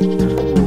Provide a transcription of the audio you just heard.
Música